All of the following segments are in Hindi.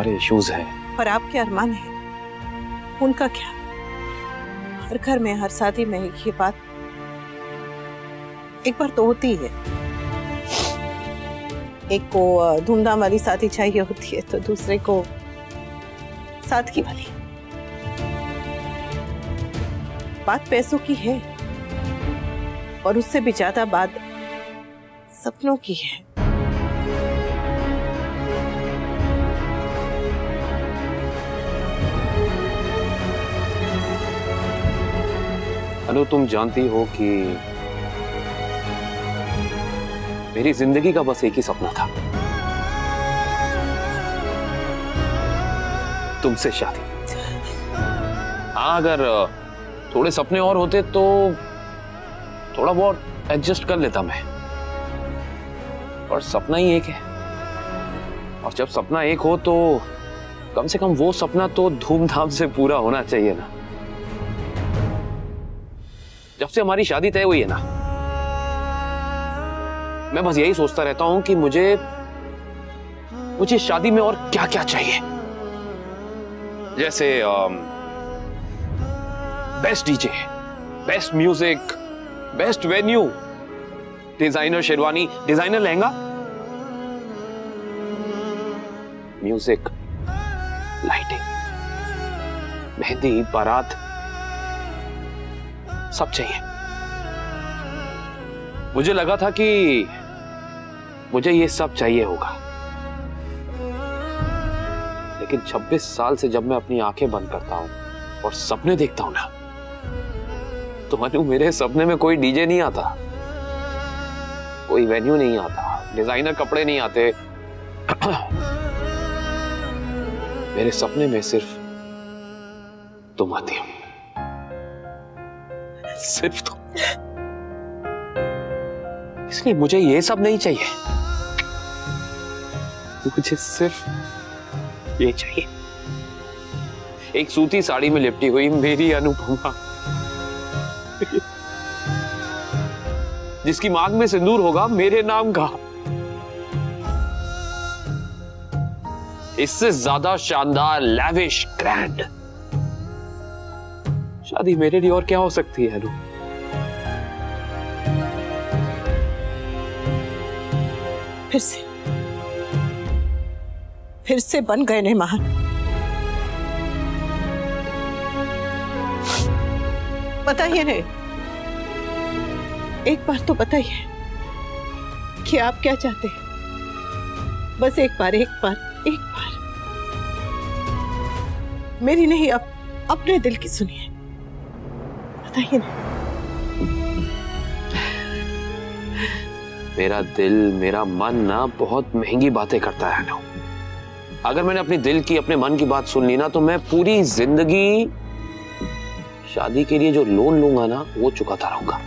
हमारे इश्यूज़ हैं। और आपके अरमान है। उनका क्या? हर घर में, हर शादी में ये बात। एक बार तो होती है एक को धूमधाम वाली शादी चाहिए होती है तो दूसरे को सादगी वाली। बात पैसों की है, और उससे भी ज़्यादा बात सपनों की है। अनु तुम जानती हो कि मेरी ज़िंदगी का बस एक ही सपना था। तुमसे शादी। हाँ अगर थोड़े सपने और होते तो थोड़ा बहुत एडजस्ट कर लेता मैं। पर सपना ही एक है। और जब सपना एक हो तो कम से कम वो सपना तो धूमधाम से पूरा होना चाहिए ना। जब से हमारी शादी तय हुई है ना, मैं बस यही सोचता रहता हूँ कि मुझे मुझे शादी में और क्या क्या चाहिए। जैसे best DJ best music best venue designer sherwani designer lehenga music lighting mehndi, baraat सब चाहिए। मुझे लगा था कि मुझे ये सब चाहिए होगा। लेकिन 26 साल से जब मैं अपनी आँखें बंद करता हूँ और सपने देखता हूँ ना तो मनु मेरे सपने में कोई डीजे नहीं आता, कोई वेन्यू नहीं आता, डिज़ाइनर कपड़े नहीं आते। मेरे सपने में सिर्फ़ तुम आती हो। सिर्फ़ तो। इसलिए मुझे ये सब नहीं चाहिए। मुझे सिर्फ़ ये चाहिए। एक सूती साड़ी में लिपटी हुई मेरी अनुपमा। जिसकी मांग में सिंदूर होगा, मेरे नाम का। इससे ज़्यादा शानदार लैविश ग्रैंड शादी मेरे लिए और क्या हो सकती है अनु फिर से। फिर से बन गए ने महान। बताइए रे एक बार तो बताइए कि आप क्या चाहते हैं। बस एक बार एक बार एक बार। मेरी नहीं अब अप, अपने दिल की सुनिए। बताइए ना। मेरा दिल, मेरा मन ना बहुत महँगी बातें करता है ना। अगर मैंने अपने दिल की, अपने मन की बात सुन ली ना तो मैं पूरी ज़िंदगी शादी के लिए जो लोन लूँगा ना, वो चुकाता रहूँगा।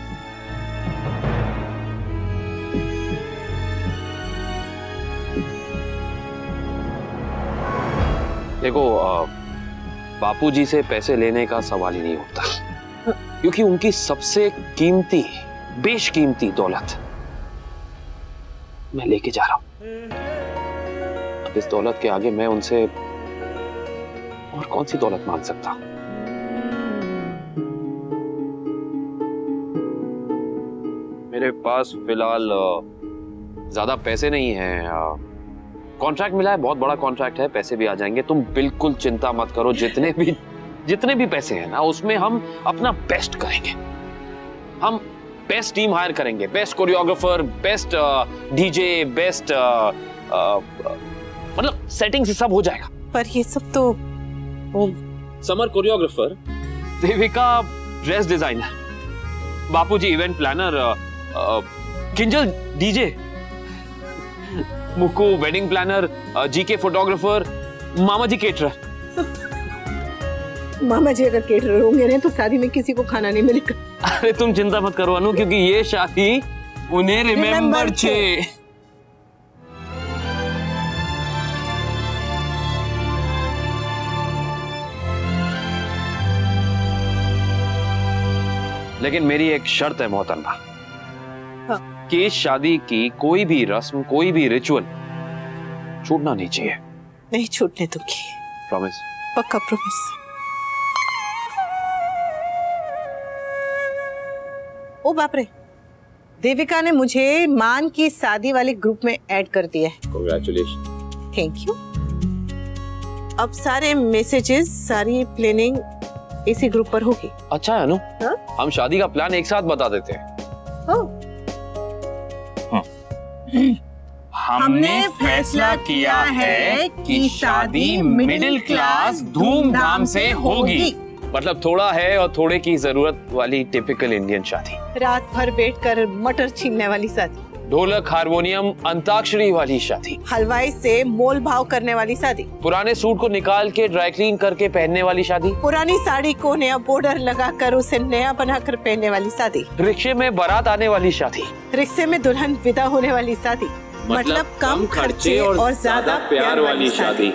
देखो बापूजी से पैसे लेने का सवाल ही नहीं उठता। क्योंकि उनकी सबसे कीमती, बेशकीमती दौलत मैं लेके जा रहा हूँ। अब इस दौलत के आगे मैं उनसे और कौन सी दौलत मांग सकता? हूँ मेरे पास फ़िलहाल ज़्यादा पैसे नहीं हैं कॉन्ट्रैक्ट मिला है, बहुत बड़ा कॉन्ट्रैक्ट है, पैसे भी आ जाएँगे। तुम बिल्कुल चिंता मत करो, जितने भी जितने भी पैसे हैं ना उसमें हम अपना बेस्ट करेंगे। हम बेस्ट टीम हायर करेंगे best choreographer best DJ best मतलब सेटिंग से सब हो जाएगा। पर ये सब तो वो Samar choreographer Devika dress designer Bapuji event planner Kinjal DJ Mukku wedding planner GK photographer मामा जी केटरर मामा जी अगर केटरर होंगे ना तो शादी में किसी को खाना नहीं मिलेगा। अरे तुम चिंता मत करो अनु क्योंकि ये शादी उन्हें रिमेम्बर छे लेकिन मेरी एक शर्त है मोहतरमा। हाँ। कि इस शादी की कोई भी रस्म कोई भी रिचुअल छूटना नहीं चाहिए। नहीं छूटने दूँगी प्रॉमिस पक्का प्रॉमिस ओ बाप रे। देविका ने मुझे मान की शादी वाले ग्रुप में ऐड कर दिया है। कॉन्ग्रेचुलेशन थैंक यू अब सारे मैसेजेस सारी प्लानिंग इसी ग्रुप पर होगी। अच्छा है अनु। हाँ? हम शादी का प्लान एक साथ बता देते हैं। ओह, हमने फैसला किया है कि शादी मिडिल क्लास धूमधाम से होगी। मतलब थोड़ा है और थोड़े की ज़रूरत वाली टिपिकल इंडियन शादी। रात भर बैठ कर मटर छीनने वाली शादी। ढोलक हारमोनियम अंताक्षरी वाली शादी। हलवाई से मोल भाव करने वाली शादी। पुराने सूट को निकाल के ड्राई क्लीन करके पहनने वाली शादी। पुरानी साड़ी को नया बॉर्डर लगाकर उसे नया बनाकर पहनने वाली शादी। रिक्शे में बारात आने वाली शादी। रिक्शे में दुल्हन विदा होने वाली शादी। मतलब कम खर्चे और ज़्यादा प्यार वाली शादी।